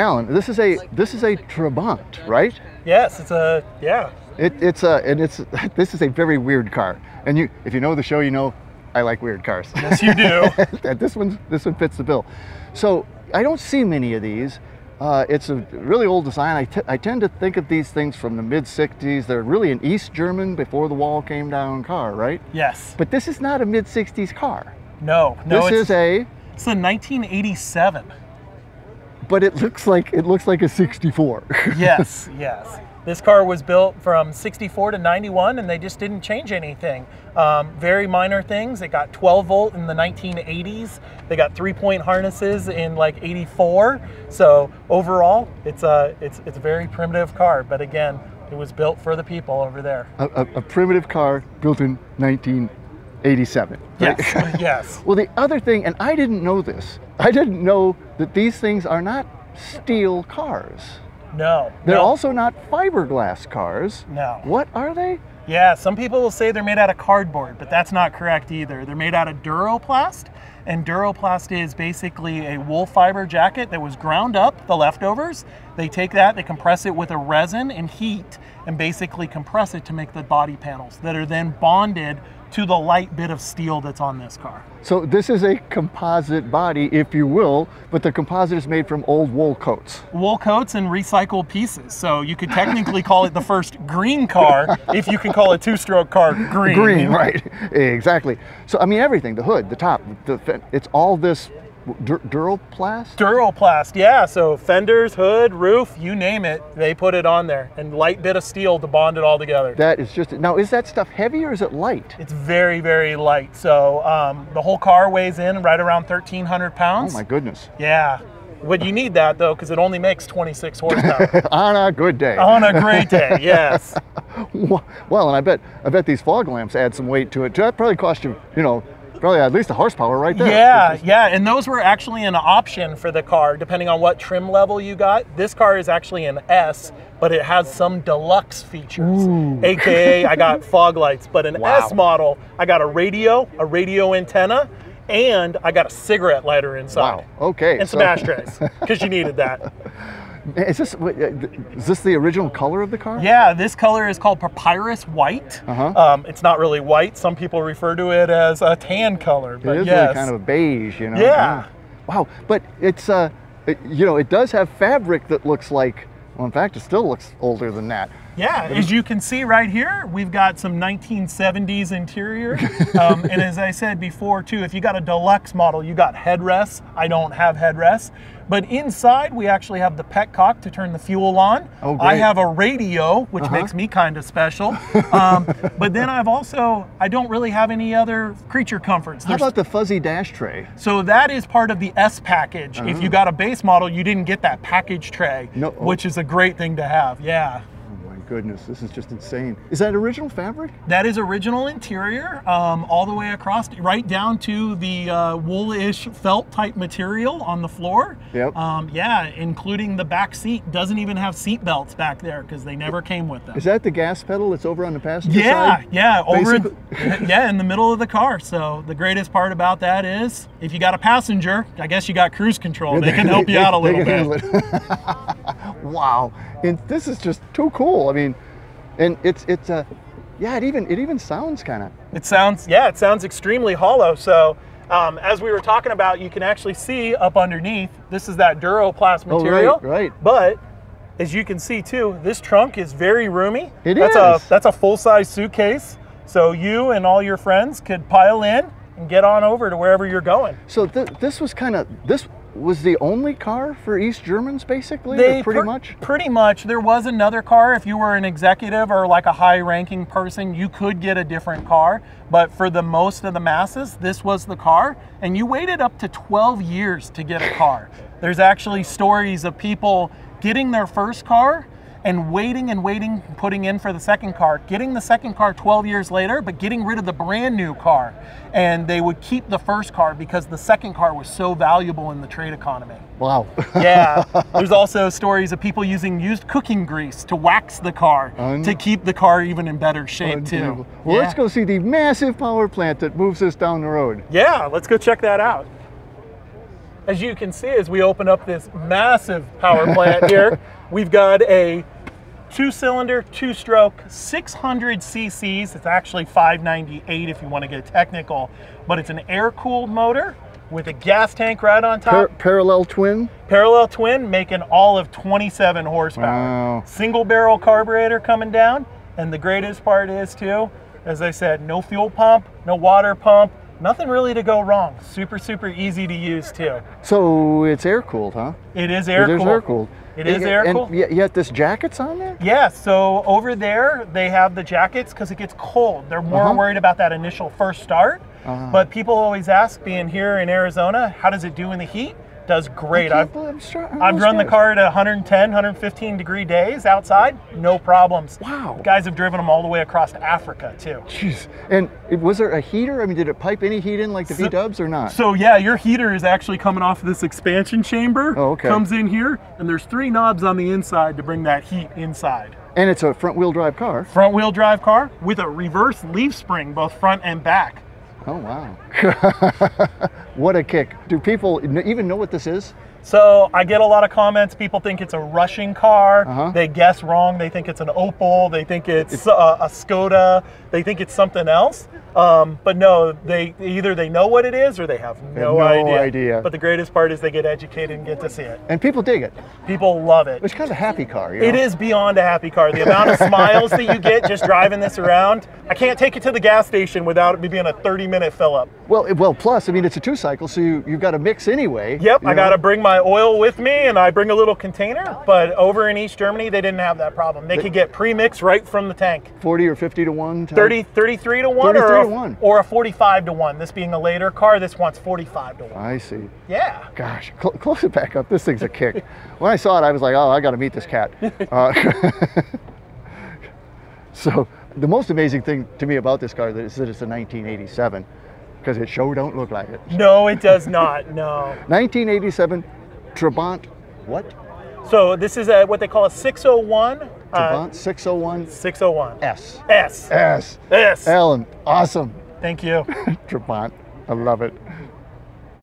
Alan, this is a this is a Trabant, right? Yes, it's a yeah. It, it's a and it's this is a very weird car. And you, if you know the show, you know I like weird cars. Yes, you do. this one this one fits the bill. So I don't see many of these. Uh, it's a really old design. I, t- I tend to think of these things from the mid 60s. They're really an East German before the wall came down car, right? Yes. But this is not a mid 60s car. No, no. this it's, is a, it's a 1987. But it looks like it looks like a 64. yes, yes. This car was built from 64 to 91 and they just didn't change anything. Um, very minor things. It got 12 volt in the 1980s. They got three point harnesses in like 84. So overall, it's a, it's, it's a very primitive car. But again, it was built for the people over there. a, a, a primitive car built in 1987. right? Yes, yes. Well, the other thing, and I didn't know this, I didn't know that these things are not steel cars. No. They're no. also not fiberglass cars. No. What are they? Yeah, some people will say they're made out of cardboard, but that's not correct either. They're made out of Duroplast, and Duroplast is basically a wool fiber jacket that was ground up, the leftovers. They take that, they compress it with a resin and heat, and basically compress it to make the body panels that are then bonded to the light bit of steel that's on this car. So this is a composite body, if you will, but the composite is made from old wool coats. Wool coats and recycled pieces. So you could technically call it the first green car if you can call a two-stroke car green. Green, right? Exactly. So I mean, everything—the hood, the top, the it's all this dur- Duroplast. Duroplast, yeah. So fenders, hood, roof, you name it, they put it on there, and light bit of steel to bond it all together. That is just now. Is that stuff heavy or is it light? It's very, very light. So um, the whole car weighs in right around 1,300 pounds. Oh my goodness! Yeah. But you need that though, because it only makes 26 horsepower On a good day. on a great day. Yes. Well, and I bet I bet these fog lamps add some weight to it too. That probably cost you, you know, Oh, probably at least a horsepower right there. Yeah, yeah, and those were actually an option for the car, depending on what trim level you got. This car is actually an S, but it has some deluxe features, aka I got fog lights. But an Wow. S model, I got a radio, a radio antenna, and I got a cigarette lighter inside. Wow. Okay. And some so- ashtrays, because you needed that. Is this uh, is this the original color of the car? Yeah, this color is called papyrus white. Uh-huh. Um, it's not really white. Some people refer to it as a tan color, but it is yes. really kind of a beige, you know. Yeah. Wow, but it's uh, it, you know, it does have fabric that looks like. Well, in fact, it still looks older than that. Yeah, as you can see right here, we've got some 1970s interior. Um, and as I said before, too, if you got a deluxe model, you got headrests. I don't have headrests. But inside, we actually have the petcock to turn the fuel on. Oh, great. I have a radio, which makes me kind of special. Um, but then I've also, I don't really have any other creature comforts. How about the fuzzy dash tray? so that is part of the S package. If you got a base model, you didn't get that package tray, No. which is a great thing to have. Yeah. Goodness, this is just insane. Is that original fabric? That is original interior, um, all the way across, right down to the uh, woolish felt type material on the floor. Yep. Um, yeah, including the back seat. Doesn't even have seat belts back there because they never came with them. Is that the gas pedal that's over on the passenger Yeah, side? yeah, yeah, over, in- yeah, in the middle of the car. So the greatest part about that is, if you got a passenger, I guess you got cruise control. They can help you out a little bit. wow, and this is just too cool. I mean, and it's it's a yeah, it even it even sounds kind of It sounds, yeah, it sounds extremely hollow. So, um, as we were talking about, you can actually see up underneath, this is that Duroplast Oh, right, material. right. But as you can see too, this trunk is very roomy. It that's is. A, that's a full-size suitcase. So you and all your friends could pile in and get on over to wherever you're going. So th- this was kind of this was the only car for East Germans, basically, They pretty pr- much. Pretty much. There was another car. If you were an executive or like a high-ranking person, you could get a different car. But for the most of the masses, this was the car, and you waited up to 12 years to get a car. There's actually stories of people getting their first car and waiting and waiting, putting in for the second car, getting the second car 12 years later, but getting rid of the brand new car. And they would keep the first car because the second car was so valuable in the trade economy. Wow. Yeah. There's also stories of people using used cooking grease to wax the car Un- to keep the car even in better shape too. Well, let's go see the massive power plant that moves us down the road. Yeah, let's go check that out. As you can see, as we open up this massive power plant here, we've got a two cylinder, two stroke, 600 cc's. It's actually 598 if you want to get technical, but it's an air cooled motor with a gas tank right on top. Par- parallel twin. Parallel twin making all of 27 horsepower. Wow. Single barrel carburetor coming down. And the greatest part is too, as I said, no fuel pump, no water pump, nothing really to go wrong. Super, super easy to use too. So it's air cooled, huh? It is air cooled. It is air cooled. It is air cooled. Yet, yet this jacket's on there. Yeah, so over there they have the jackets because it gets cold. They're more Uh-huh. worried about that initial first start. Uh-huh. But people always ask, being here in Arizona, how does it do in the heat? Does great. I've I'm str- I'm I've run the car at 110, 115 degree days outside, no problems. Wow. Guys have driven them all the way across Africa too. Jeez. And it, was there a heater? I mean, did it pipe any heat in like the So- V Dubs or not? So yeah, your heater is actually coming off of this expansion chamber. Oh, okay. Comes in here, and there's three knobs on the inside to bring that heat inside. And it's a front wheel drive car. Front wheel drive car with a reverse leaf spring, both front and back. Oh wow. what a kick. Do people even know what this is? So I get a lot of comments. People think it's a Russian car. Uh-huh. They guess wrong. They think it's an Opel. They think it's uh, a Skoda. They think it's something else. Um, but no, they either they know what it is or they have no, no idea. idea. But the greatest part is they get educated and get to see it. And people dig it. People love it. It's kind of a happy car. You know? It is beyond a happy car. The amount of smiles that you get just driving this around. I can't take it to the gas station without it being a 30 minute fill up. Well, it- well. Plus, I mean, it's a two cycle, so you you've got to mix anyway. Yep, I got to bring my oil with me and I bring a little container. But over in East Germany, they didn't have that problem. They could get pre-mix right from the tank. 40 or 50 to one. type? 30, 33 to 1 or 33 a, to 1. or a 45 to 1. This being a later car, this wants 45 to 1. I see. Yeah. Gosh, cl- close it back up. This thing's a kick. when I saw it, I was like, oh, I got to meet this cat. Uh, so the most amazing thing to me about this car is that it's a 1987, because it sure don't look like it. No, it does not. No. 1987 Trabant, what? So this is a, what they call a 601. Trabant 601 601. S. S. S. S. Alan, awesome. Thank you. Trabant, I love it.